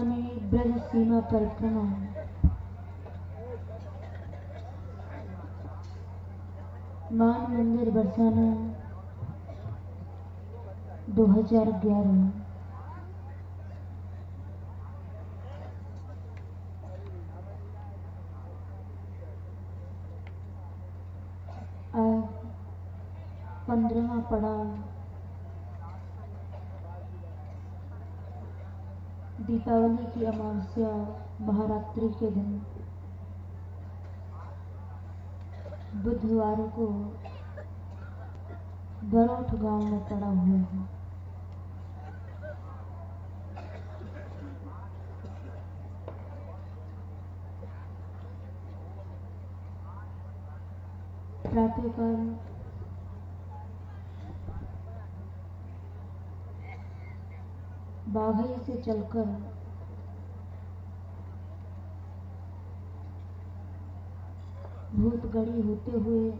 में ब्रज सीमा परिक्रमा मान मंदिर बरसाना 2011 पंद्रहवा पड़ाव दीपावली की अमावस्या महारात्रि के दिन। बुधवार को बरोठ गाँव में पड़ा हुआ है। प्रातःकाल बाघई से चलकर। भूतगढ़ी होते हुए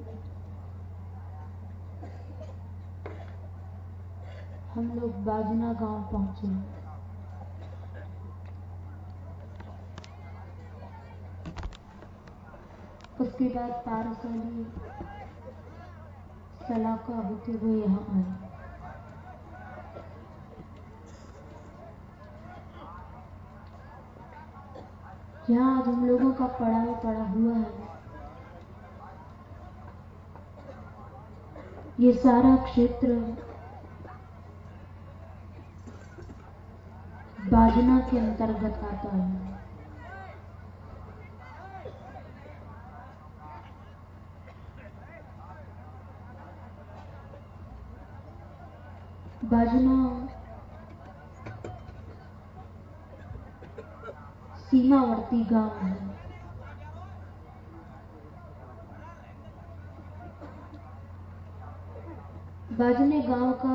हम लोग बाजना गाँव पहुँचे। उसके बाद तारसाली सलाका होते हुए यहाँ आए। यहाँ आज हम लोगों का पड़ाव पड़ा हुआ है। ये सारा क्षेत्र बाजना के अंतर्गत आता है। बाजना सीमावर्ती गाँव है। बाजने गाँव का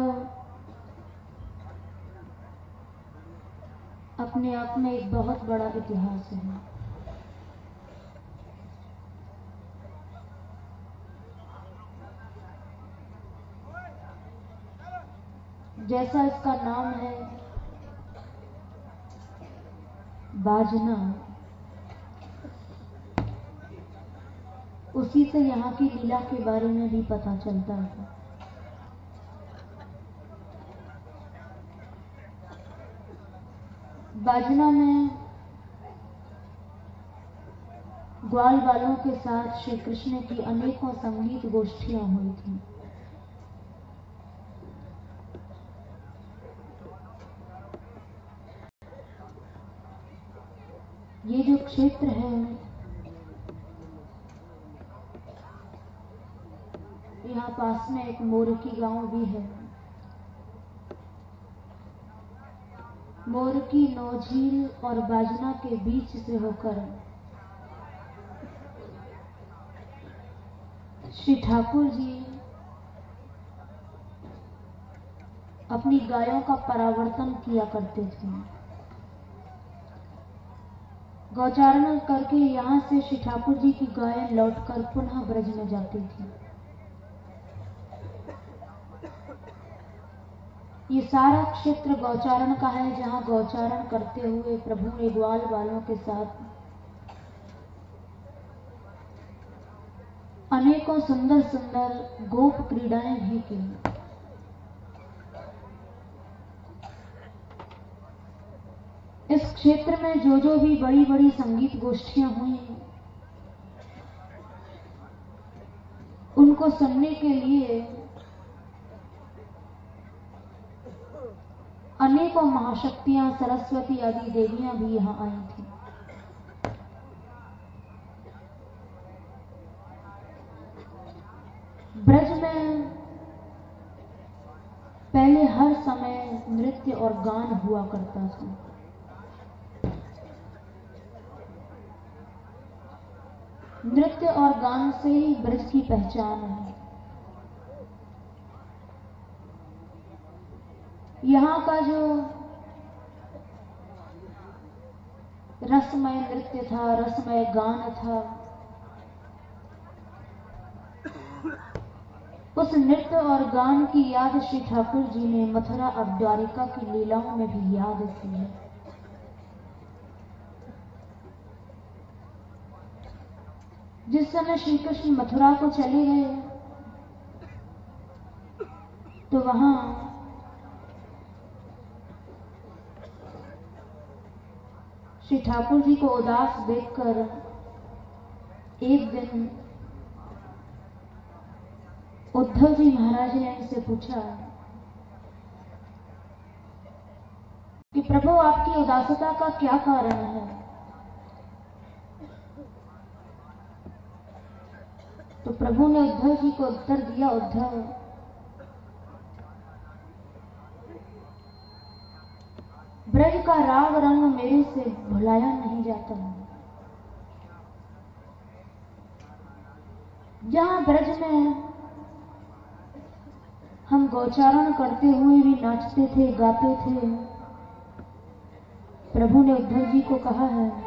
अपने आप में एक बहुत बड़ा इतिहास है। जैसा इसका नाम है बाजना। उसी से यहाँ की लीला के बारे में भी पता चलता है। बाजना में ग्वाल वालों के साथ श्री कृष्ण की अनेकों संगीत गोष्ठियाँ हुई थी ये जो क्षेत्र है। यहाँ पास में एक मोरकी गाँव भी है। मोरकी नौझील और बाजना के बीच से होकर श्री ठाकुर जी अपनी गायों का परावर्तन किया करते थे। गौचारण करके यहाँ से श्री ठाकुर जी की गायें लौटकर पुनः ब्रज में जाती थी। ये सारा क्षेत्र गौचारण का है, जहाँ गौचारण करते हुए प्रभु ने ग्वाल वालों के साथ अनेकों सुंदर सुंदर गोप क्रीडाएँ भी की इस क्षेत्र में जो जो भी बड़ी बड़ी संगीत गोष्ठियाँ हुई हैं उनको सुनने के लिए अनेकों महाशक्तियाँ, सरस्वती आदि देवियाँ भी यहाँ आई थी। ब्रज में पहले हर समय नृत्य और गान हुआ करता था। नृत्य और गान से ही ब्रज की पहचान है। यहाँ का जो रसमय नृत्य था, रसमय गान था, उस नृत्य और गान की याद श्री ठाकुर जी ने मथुरा द्वारिका की लीलाओं में भी याद की है। जिस समय श्री कृष्ण मथुरा को चले गए तो वहाँ श्री ठाकुर जी को उदास देखकर एक दिन उद्धव जी महाराज ने इनसे पूछा कि प्रभु, आपकी उदासता का क्या कारण है? तो प्रभु ने उद्धव जी को उत्तर दिया उद्धव ब्रज का राग रंग मेरे से भुलाया नहीं जाता जहाँ ब्रज में हम गौचारण करते हुए भी नाचते थे, गाते थे, प्रभु ने उद्धव जी को कहा है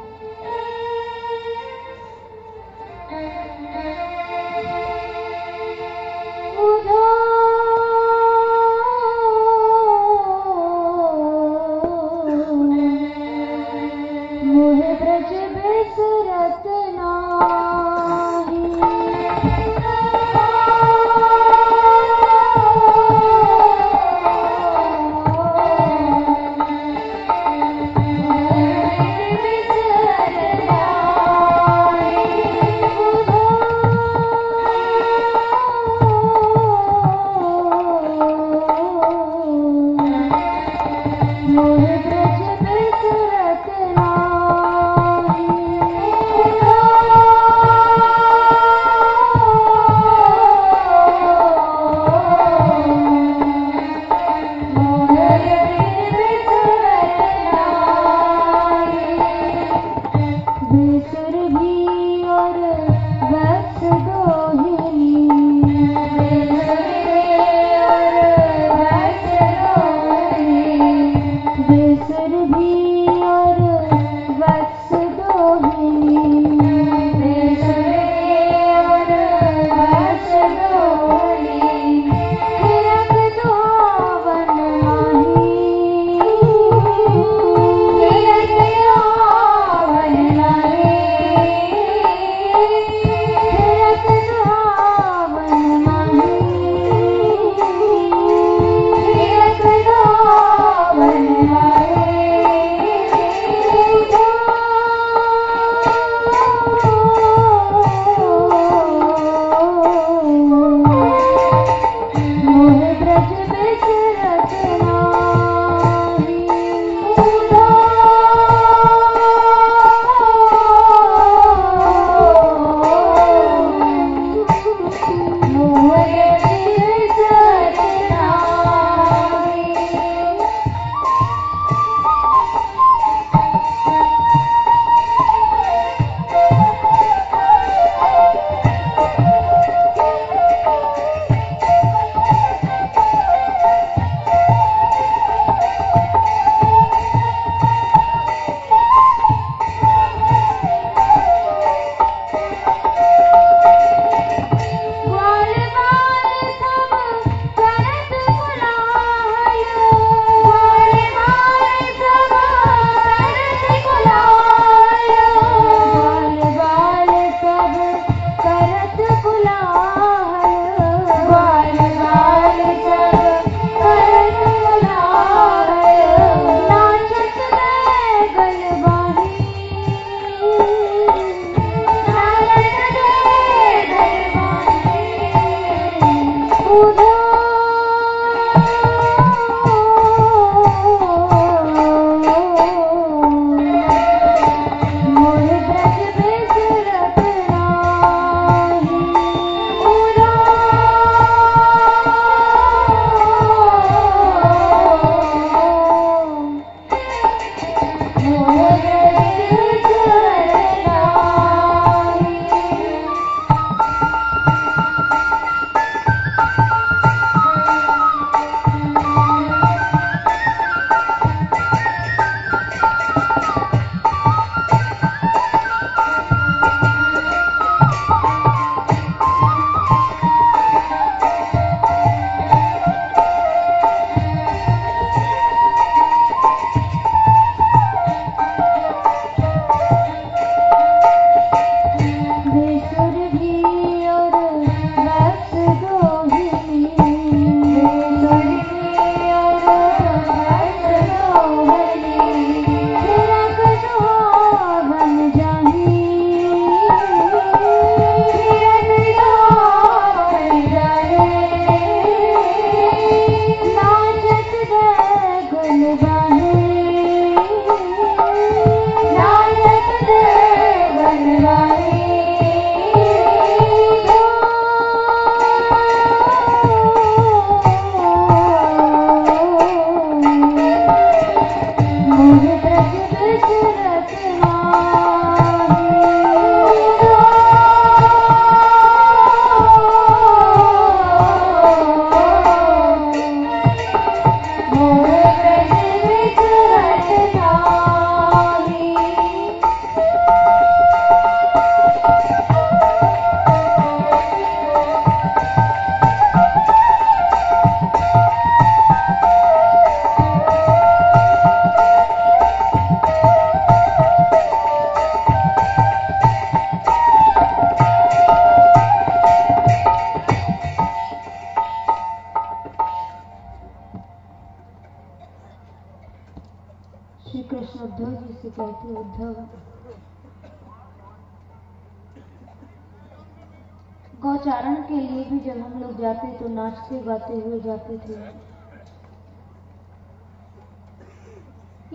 जाते थे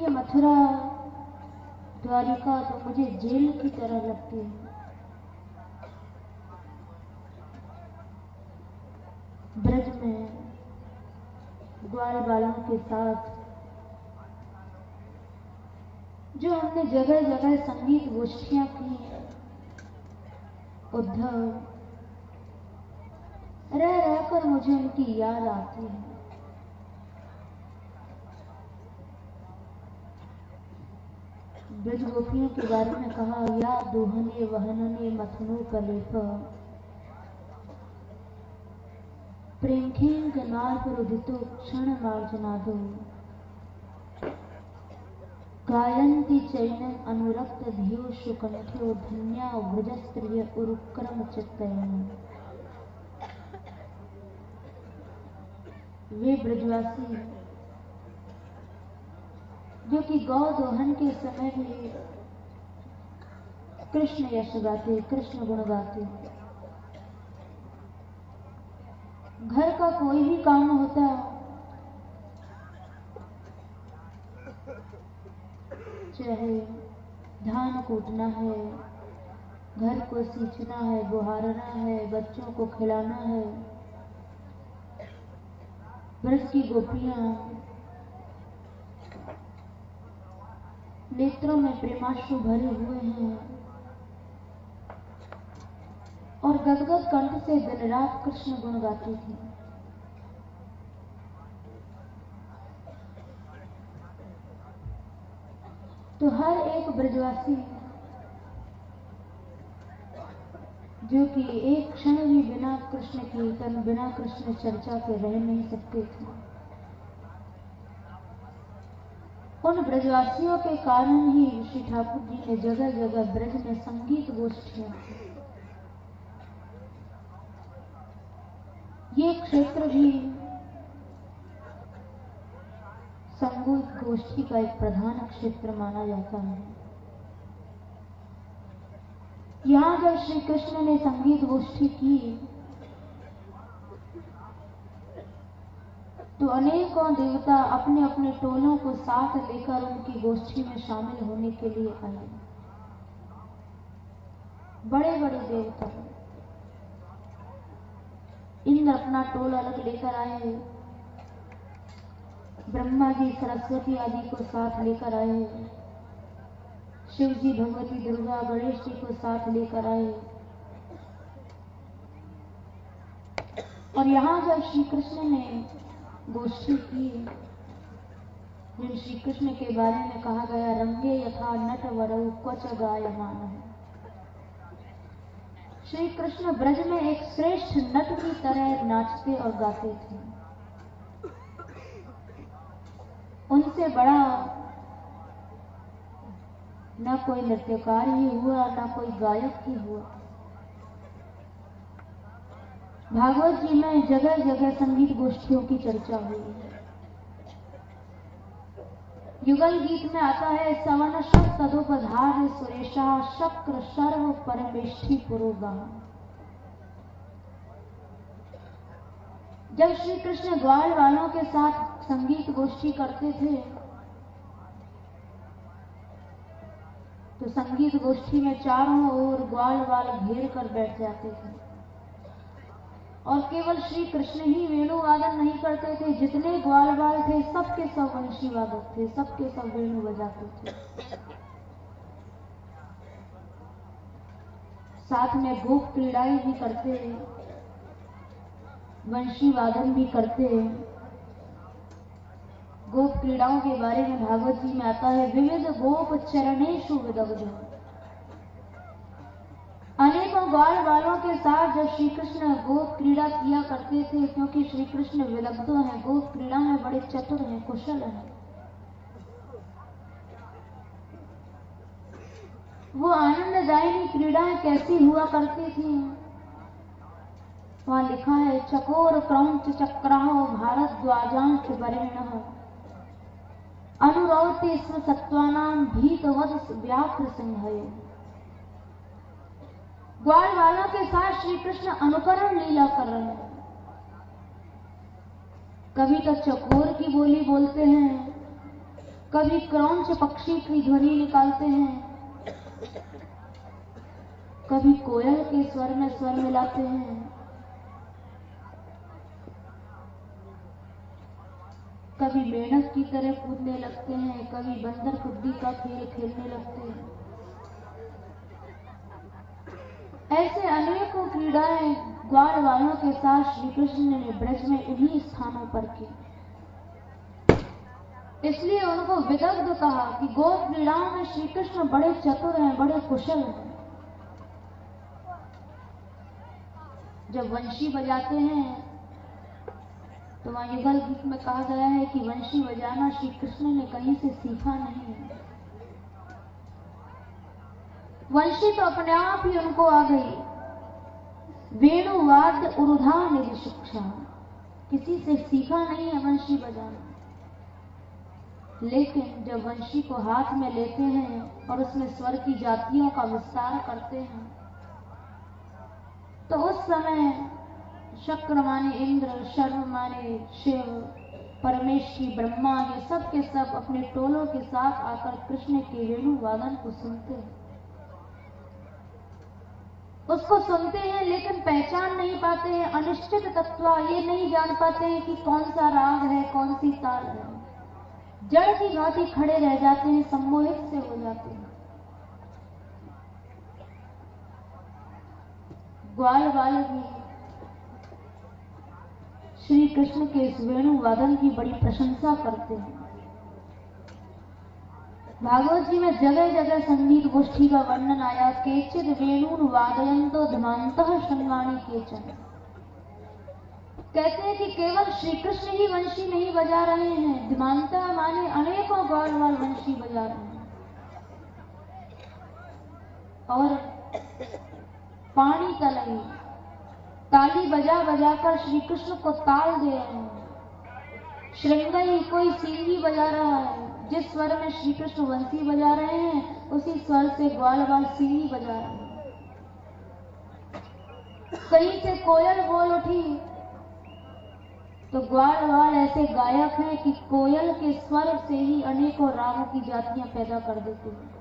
ये मथुरा द्वारिका तो मुझे जेल की तरह लगती है। ब्रज में ग्वाल बालों के साथ जो हमने जगह जगह संगीत गोष्ठियाँ की उद्धव रह रहकर मुझे उनकी याद आती है। ब्रज गोपियों के बारे में कहा, या दोहने वहनने मथनो कलेप प्रेमखेन नार पर उदितो क्षण मार्जनादो गायंती चैन अनुरक्त धियो शुकंठ्यो, धन्या व्रजस्त्रिय उरुक्रम चित्तयन। वे ब्रजवासी जो कि गौ दोहन के समय भी कृष्ण यश गाते, कृष्ण गुण गाते। घर का कोई भी काम होता है चाहे धान कूटना है, घर को सींचना है बुहारना है, बच्चों को खिलाना है ब्रज की गोपियाँ। नेत्रों में प्रेमाश्रु भरे हुए हैं। और गदगद कंठ से दिन रात कृष्ण गुण गाती थी। तो हर एक ब्रजवासी जो कि एक क्षण भी बिना कृष्ण कीर्तन बिना कृष्ण चर्चा के रह नहीं सकते थे। उन ब्रजवासियों के कारण ही श्री ठाकुर जी ने जगह जगह ब्रज में संगीत गोष्ठियाँ ये क्षेत्र भी संगीत गोष्ठी का एक प्रधान क्षेत्र माना जाता है। यहाँ जब श्री कृष्ण ने संगीत गोष्ठी की। तो अनेकों देवता अपने अपने टोलों को साथ लेकर उनकी गोष्ठी में शामिल होने के लिए आए। बड़े बड़े देवता। इंद्र अपना टोल अलग लेकर आए ब्रह्मा जी, सरस्वती आदि को साथ लेकर आए शिव जी भगवती दुर्गा गणेश जी को साथ लेकर आए। और यहाँ जब श्री कृष्ण ने गोष्ठी की, जिन श्री कृष्ण के बारे में कहा गया, रंगे यथा नट वरऊ क्वच गायमान। है श्री कृष्ण ब्रज में एक श्रेष्ठ नट की तरह नाचते और गाते थे। उनसे बड़ा न कोई नृत्यकार ही हुआ, न कोई गायक ही हुआ। भागवत जी में जगह जगह संगीत गोष्ठियों की चर्चा हुई युगल गीत में आता है, सवर्ण शक तदोपधार सुरेशा, शक्र सर्व परमेष्ठी पुरोगा जब श्री कृष्ण ग्वाल वालों के साथ संगीत गोष्ठी करते थे तो संगीत गोष्ठी में चारों ओर ग्वाल वाल घेर कर बैठ जाते थे। और केवल श्री कृष्ण ही वेणु वादन नहीं करते थे जितने ग्वाल बाल थे सबके सब वंशी वादक थे सबके सब, वेणु बजाते थे। साथ में भोग क्रीड़ाएँ भी करते वंशी वादन भी करते गोप क्रीड़ाओं के बारे में भागवत जी में आता है, विविध गोप चरणेशु विदग्ध। अनेकों ग्वाल बालों के साथ जब श्री कृष्ण गोप क्रीड़ा किया करते थे, क्योंकि श्री कृष्ण विलग्धो हैं, गोप क्रीड़ा में बड़े चतुर हैं, कुशल हैं। वो आनंददायी क्रीड़ाएँ कैसी हुआ करती थी? वहाँ लिखा है, चकोर क्रौच चक्राहो भारत द्वाजांश वरेण अनुरवती सत्वानाम भीतवद व्याघ्र सिंह ग्वाल वालों के साथ श्री कृष्ण अनुकरण लीला कर रहे हैं। कभी तो चकोर की बोली बोलते हैं, कभी क्रौच पक्षी की ध्वनि निकालते हैं, कभी कोयल के स्वर में स्वर मिलाते हैं। कभी मेढक की तरह कूदने लगते हैं, कभी बंदर खुद्दी का खेल खेलने लगते हैं। ऐसे अनेकों क्रीड़ाएँ ग्वाल वालों के साथ श्री कृष्ण ने ब्रज में इन्हीं स्थानों पर की। इसलिए उनको विदग्ध कहा कि गो क्रीड़ाओं में श्री कृष्ण बड़े चतुर हैं, बड़े कुशल हैं। जब वंशी बजाते हैं तो वहाँ युगल गीत में कहा गया है कि वंशी बजाना श्री कृष्ण ने कहीं से सीखा नहीं है। वंशी तो अपने आप ही उनको आ गई। वेणुवाद उरुधा मेरी शिक्षा। किसी से सीखा नहीं है वंशी बजाना। लेकिन जब वंशी को हाथ में लेते हैं और उसमें स्वर की जातियों का विस्तार करते हैं तो उस समय शक्र माने इंद्र शर्म माने शिव, परमेश्वरी ब्रह्मा ये सब के सब अपने टोलों के साथ आकर कृष्ण के वेणु वादन को सुनते हैं। उसको सुनते हैं, लेकिन पहचान नहीं पाते हैं, अनिश्चित तत्व ये नहीं जान पाते हैं कि कौन सा राग है, कौन सी ताल है। जड़ की भांति खड़े रह जाते हैं सम्मोहित से हो जाते हैं। ग्वाल वाल भी श्री कृष्ण के इस वेणु वादन की बड़ी प्रशंसा करते हैं। भागवत जी में जगह जगह संगीत गोष्ठी का वर्णन आया, केचित वेणु वादयंतो धमांत शनवाणी केचन। कहते हैं कि केवल श्री कृष्ण ही वंशी नहीं बजा रहे हैं धमांता माने अनेकों गौर वाल वंशी बजा रहे हैं। और पानी तलई ताली बजा बजाकर श्री कृष्ण को ताल दे रहे हैं। श्रृंगई कोई सींगी बजा रहा है। जिस स्वर में श्री कृष्ण वंशी बजा रहे हैं, उसी स्वर से ग्वाल बाल सीढ़ी बजा रहे हैं। कहीं से कोयल बोल उठी तो ग्वाल वाल ऐसे गायक हैं कि कोयल के स्वर से ही अनेकों रागों की जातियाँ पैदा कर देते हैं।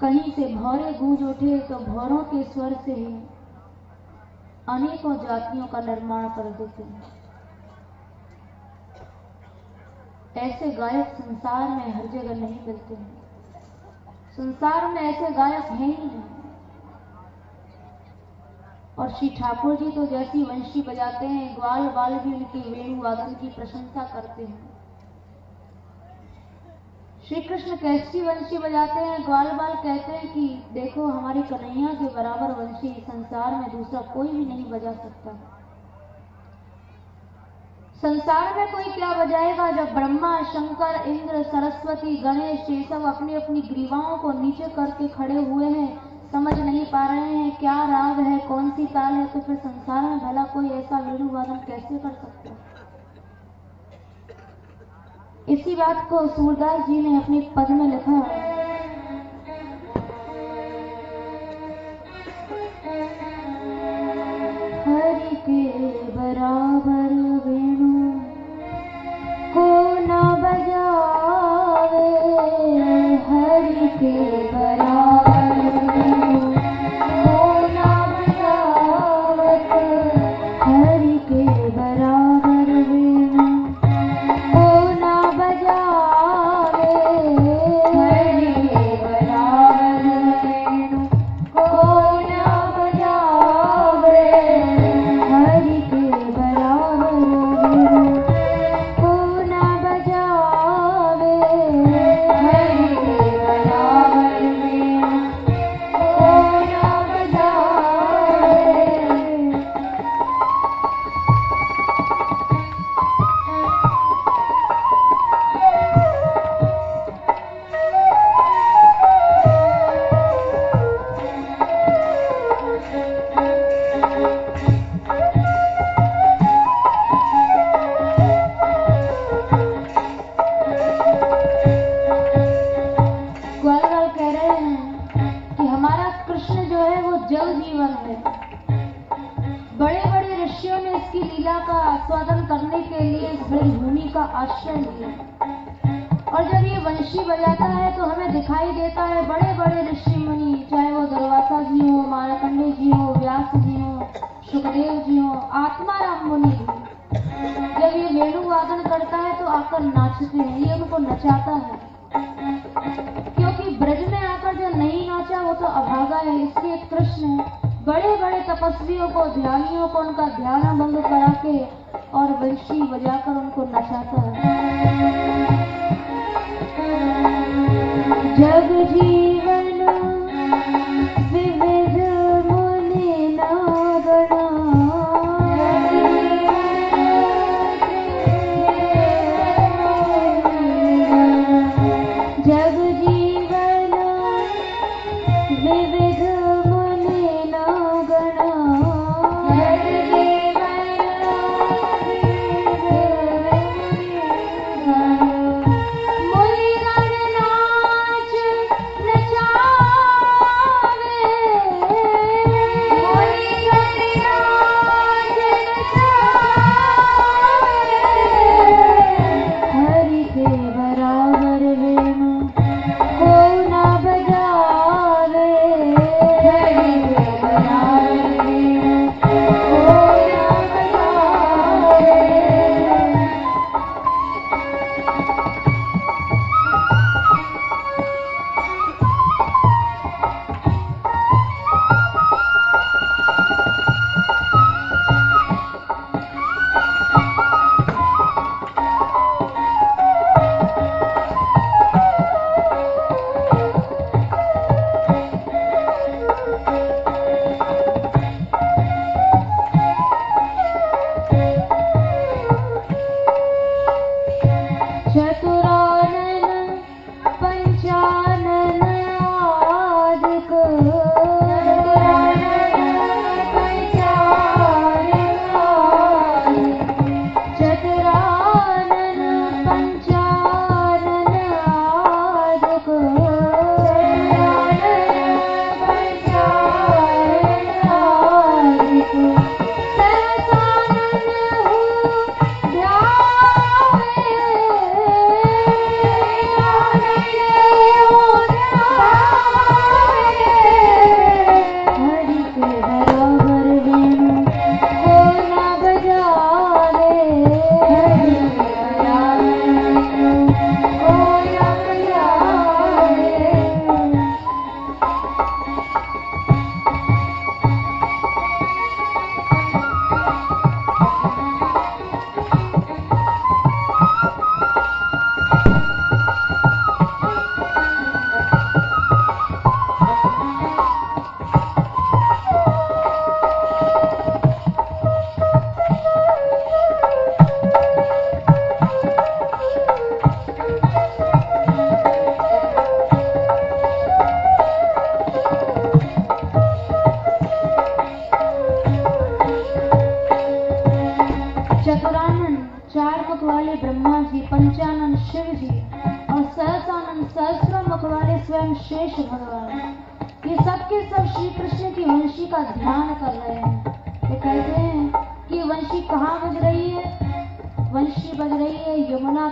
कहीं से भौरे गूंज उठे तो भौरों के स्वर से ही अनेकों जातियों का निर्माण कर देते हैं। ऐसे गायक संसार में हर जगह नहीं मिलते हैं। संसार में ऐसे गायक हैं ही नहीं। और श्री ठाकुर जी तो जैसी वंशी बजाते हैं ग्वाल बाल भी उनकी वेणु वादन की प्रशंसा करते हैं। श्री कृष्ण कैसी वंशी बजाते हैं ग्वाल बाल कहते हैं कि, देखो, हमारी कन्हैया के बराबर वंशी संसार में दूसरा कोई भी नहीं बजा सकता। संसार में कोई क्या बजाएगा जब ब्रह्मा, शंकर, इंद्र, सरस्वती, गणेश, ये सब अपनी अपनी ग्रीवाओं को नीचे करके खड़े हुए हैं, समझ नहीं पा रहे हैं, क्या राग है, कौन सी ताल है तो फिर संसार में भला कोई ऐसा वेणु वादन कैसे कर सकता? इसी बात को सूरदास जी ने अपने पद में लिखा। है हरि के बराबर आश्रय और जब ये वंशी बजाता है तो हमें दिखाई देता है बड़े बड़े ऋषि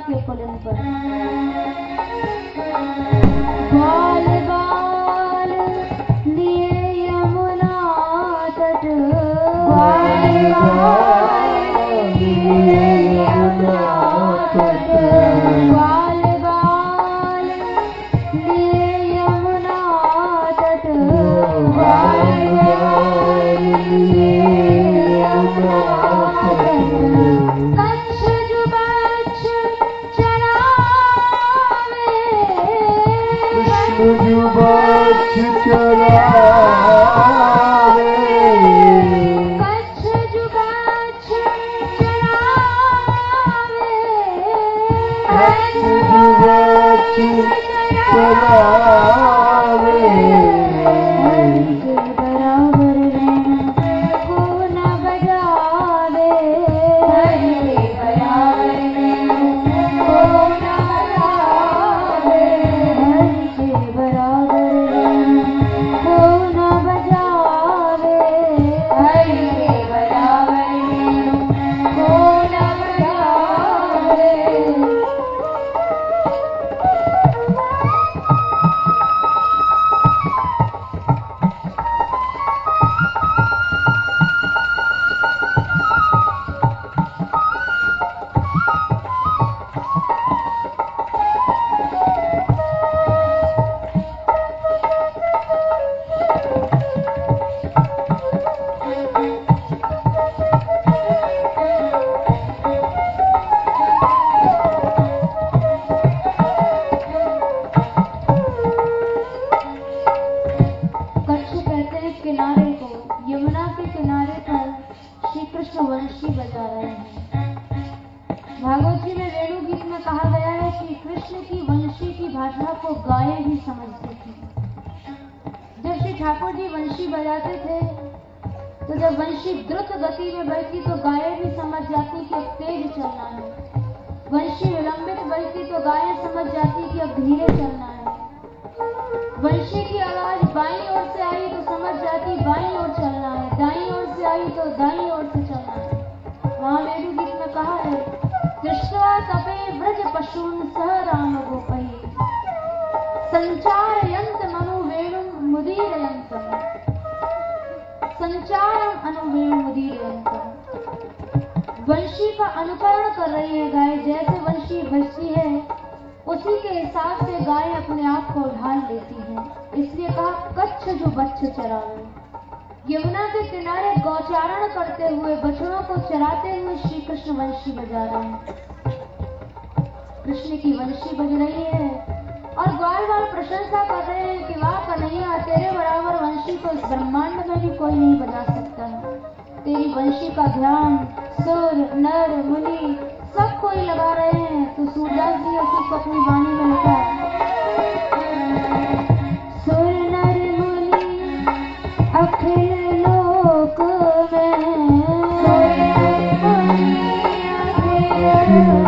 miércoles mejor. ब्रह्म सूर्य, नर, मुनि, सब कोई लगा रहे हैं। तो सूरदास जी और कुछ अपनी वाणी में लिखा है सूर्य, नर, मुनि, अखिल लोक में।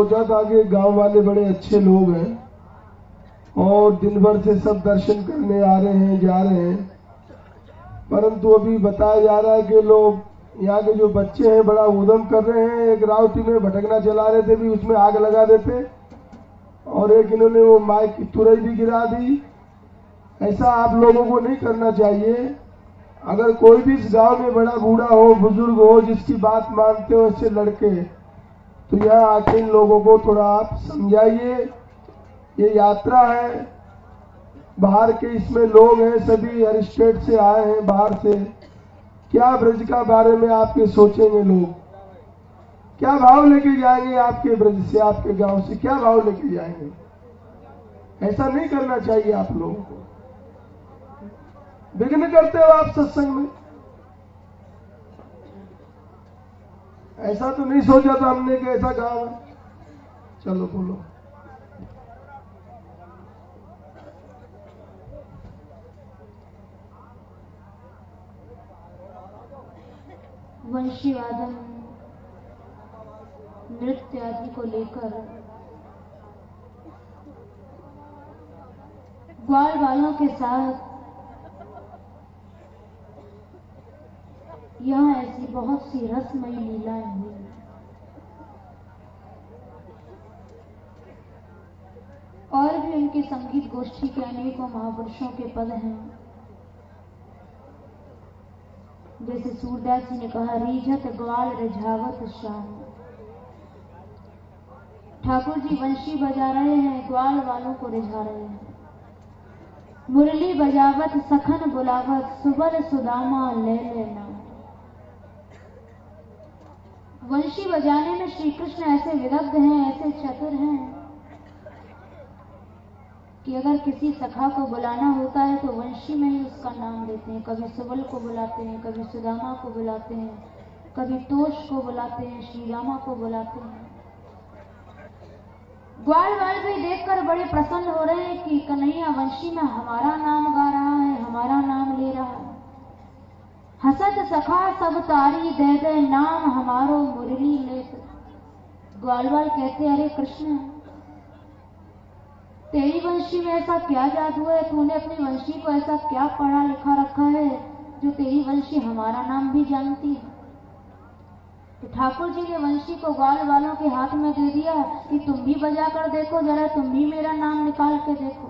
सोचा था कि गाँव वाले बड़े अच्छे लोग हैं और दिन भर से सब दर्शन करने आ रहे हैं, जा रहे हैं। परंतु अभी बताया जा रहा है कि लोग यहाँ के जो बच्चे हैं, बड़ा उदम कर रहे हैं। एक रावती में भटकना चला रहे थे, भी उसमें आग लगा देते। और एक इन्होंने वो माइक की तुरई भी गिरा दी। ऐसा आप लोगों को नहीं करना चाहिए। अगर कोई भी इस गाँव में बड़ा बूढ़ा हो, बुज़ुर्ग हो, जिसकी बात मानते हो ऐसे लड़के तो यहाँ आके इन लोगों को थोड़ा आप समझाइए। ये यात्रा है। बाहर के इसमें लोग हैं, सभी हर स्टेट से आए हैं बाहर से। क्या ब्रज का बारे में आपके सोचेंगे लोग? क्या भाव लेके जाएँगे आपके ब्रज से, आपके गाँव से? क्या भाव लेके जाएँगे? ऐसा नहीं करना चाहिए आप लोगों को। विघ्न करते हो आप सत्संग में। ऐसा तो नहीं सोचा था हमने कि ऐसा गाँव है। चलो बोलो। वंशीवादन नृत्य आदि को लेकर ग्वाल वालों के साथ यहाँ ऐसी बहुत सी रसमयी लीलाएँ हुई। और भी उनकी संगीत गोष्ठी के अनेकों महापुरुषों के पद हैं। जैसे सूरदास जी ने कहा, रीझत ग्वाल रिझावत शाम ठाकुर जी वंशी बजा रहे हैं, ग्वाल वालों को रिझा रहे हैं। मुरली बजावत सखन बुलावत, सुबल सुदामा ले लेना। वंशी बजाने में श्री कृष्ण ऐसे विदग्ध हैं, ऐसे चतुर हैं कि अगर किसी सखा को बुलाना होता है तो वंशी में ही उसका नाम लेते हैं। कभी सुबल को बुलाते हैं, कभी सुदामा को बुलाते हैं, कभी तोष को बुलाते हैं श्री रामा को बुलाते हैं। ग्वाल वाल भी देखकर बड़े प्रसन्न हो रहे हैं कि कन्हैया वंशी में हमारा नाम गा रहा है, हमारा नाम ले रहा है हसत सखा सब तारी, दे दे नाम हमारो मुरली लेत ग्वालवाल कहते, अरे कृष्ण, तेरी वंशी में ऐसा क्या जादू है? तूने अपनी वंशी को ऐसा क्या पढ़ा लिखा रखा है, जो तेरी वंशी हमारा नाम भी जानती है? तो ठाकुर जी ने वंशी को ग्वाल वालों के हाथ में दे दिया कि, तुम भी बजा कर देखो, जरा तुम भी मेरा नाम निकाल के देखो।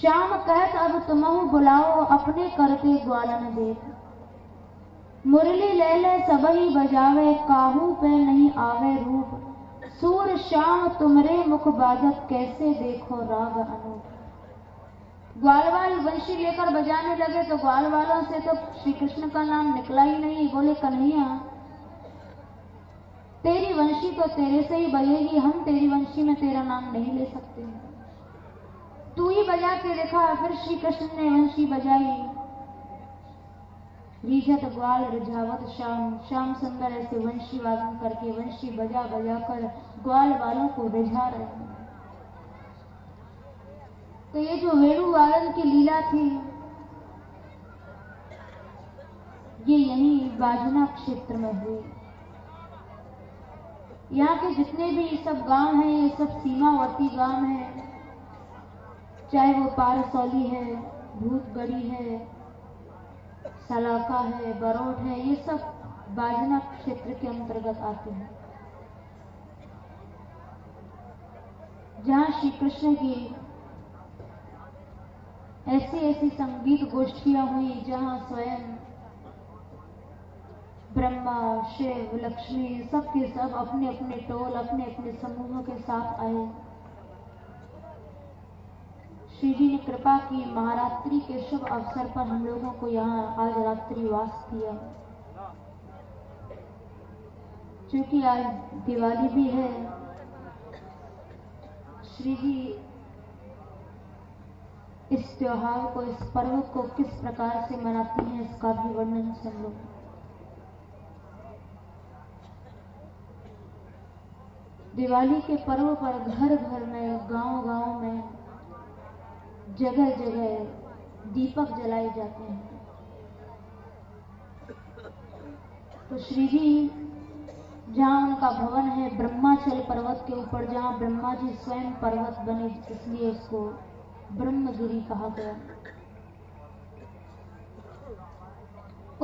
श्याम कहत, अब तुमहु बुलाओ, अपने करते ग्वालन देख। मुरली ले ले सब ही बजावे, काहू पे नहीं आवे रूप। सूर श्याम, तुमरे मुख बाजत, कैसे देखो राग अनूप? ग्वालवाल वंशी लेकर बजाने लगे तो ग्वाल वालों से तो श्री कृष्ण का नाम निकला ही नहीं, बोले, कन्हैया, तेरी वंशी तो तेरे से ही बजेगी, हम तेरी वंशी में तेरा नाम नहीं ले सकते तू ही बजा के देखा फिर श्री कृष्ण ने वंशी बजाई। रीझत ग्वाल रिझावत श्याम श्याम सुंदर ऐसे वंशी वादन करके वंशी बजा बजा कर ग्वाल वालों को रिझा रहे तो ये जो वेणु वादन की लीला थी, ये यही बाजना क्षेत्र में हुई। यहाँ के जितने भी सब गाँव हैं, ये सब सीमावर्ती गाँव हैं चाहे वो पारसौली है, भूतगढ़ी है, सलाका है बरौट है, ये सब बाजना क्षेत्र के अंतर्गत आते हैं। जहाँ श्री कृष्ण की ऐसी ऐसी संगीत गोष्ठियाँ हुई, जहाँ स्वयं ब्रह्मा, शिव, लक्ष्मी सब के सब अपने अपने टोल अपने अपने समूहों के साथ आए। श्री जी ने कृपा की, महारात्रि के शुभ अवसर पर हम लोगों को यहाँ आज रात्रि वास किया। क्योंकि आज दिवाली भी है श्री जी इस त्योहार को, इस पर्व को किस प्रकार से मनाती हैं, इसका भी वर्णन सुन लो। दिवाली के पर्व पर घर घर में गाँव गाँव में जगह जगह दीपक जलाए जाते हैं। तो श्री जी जहाँ उनका भवन है, ब्रह्माचल पर्वत के ऊपर, जहाँ ब्रह्मा जी स्वयं पर्वत बने, इसलिए उसको ब्रह्मगिरी कहा गया।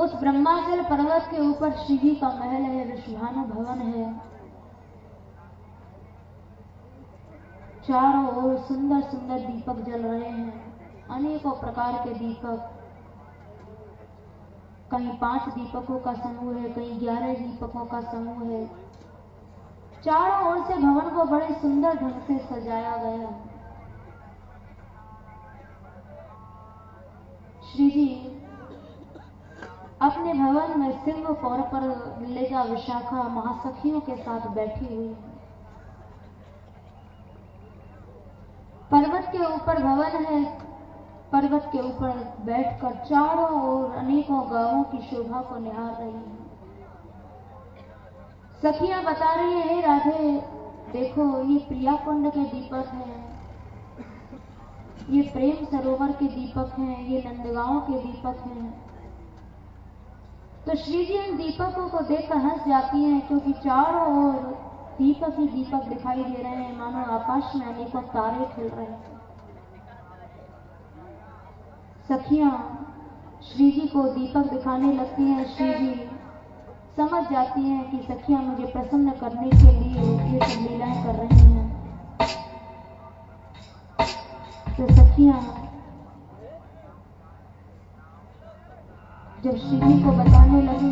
उस ब्रह्माचल पर्वत के ऊपर श्री जी का महल है, विश्वानु भवन है। चारों ओर सुंदर सुंदर दीपक जल रहे हैं। अनेकों प्रकार के दीपक। कहीं पाँच दीपकों का समूह है, कहीं ग्यारह दीपकों का समूह है। चारों ओर से भवन को बड़े सुंदर ढंग से सजाया गया। श्री जी अपने भवन में सिंह पौर पर लेगा विशाखा महासखियों के साथ बैठी हुई है। पर्वत के ऊपर भवन है। पर्वत के ऊपर बैठकर चारों ओर अनेकों गाँवों की शोभा को निहार रही है। सखियाँ बता रही है राधे, देखो, ये प्रिया कुंड के दीपक हैं। ये प्रेम सरोवर के दीपक हैं, ये नंदगांव के दीपक हैं। तो श्री जी इन दीपकों को देखकर हंस जाती हैं, क्योंकि चारों ओर दीपक ही दीपक दिखाई दे रहे हैं। मानो आकाश में अनेकों तारे खिल रहे हैं। सखियाँ, श्री जी को दीपक दिखाने लगती हैं। श्री जी समझ जाती हैं कि सखियाँ मुझे प्रसन्न करने के लिए ये सब लीलाएँ कर रही हैं। तो सखियाँ, जब श्री जी को बताने लगी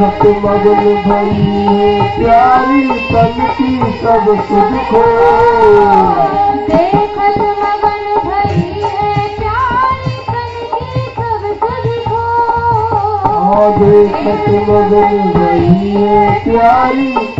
सब मगन भई है प्यारी तन की सब सुध खो देखत मगन भई है प्यारी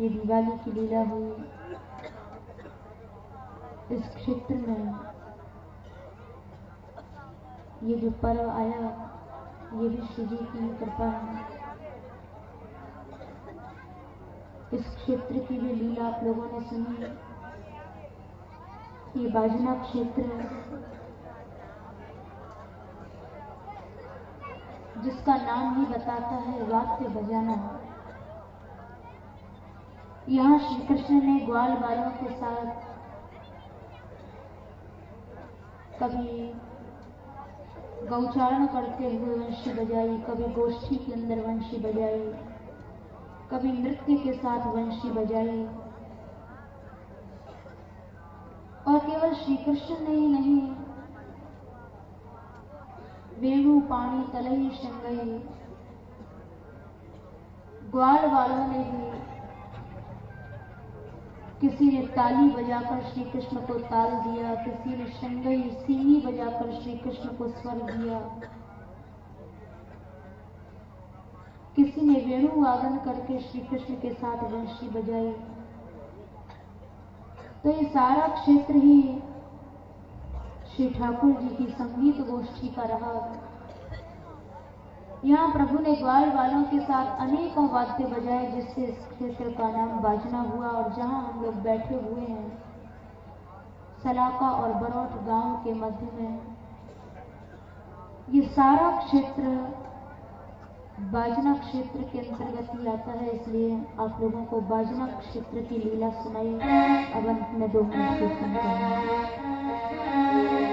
ये दिवाली की लीला हुई। इस क्षेत्र में ये जो पर्व आया, ये भी शिव जी की कृपा है। इस क्षेत्र की भी लीला आप लोगों ने सुनी ये बाजना क्षेत्र है, जिसका नाम ही बताता है वाक्य बजाना। यहाँ श्री कृष्ण ने ग्वाल बालों के साथ कभी गौचारण करते हुए वंशी बजाई, कभी गोष्ठी के अंदर वंशी बजाई, कभी नृत्य के साथ वंशी बजाई। और केवल श्री कृष्ण ने ही नहीं, वेणु पानी तलही शंगई ग्वाल वालों ने भी किसी ने ताली बजाकर श्री कृष्ण को ताल दिया, किसी ने शंगई सीनी बजाकर श्री कृष्ण को स्वर दिया। किसी ने वेणु वादन करके श्री कृष्ण के साथ वंशी बजाई। तो ये सारा क्षेत्र ही श्री ठाकुर जी की संगीत गोष्ठी का रहा। यहाँ प्रभु ने ग्वाल वालों के साथ अनेकों वाद्य बजाए, जिससे इस क्षेत्र का नाम बाजना हुआ और जहाँ हम लोग बैठे हुए हैं, सलाका और बरौट गाँव के मध्य में, ये सारा क्षेत्र बाजना क्षेत्र के अंतर्गत ही आता है। इसलिए आप लोगों को बाजना क्षेत्र की लीला सुनाई अब अंत में दो मिनट सुनते हैं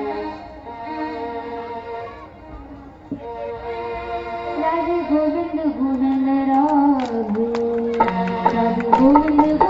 राधे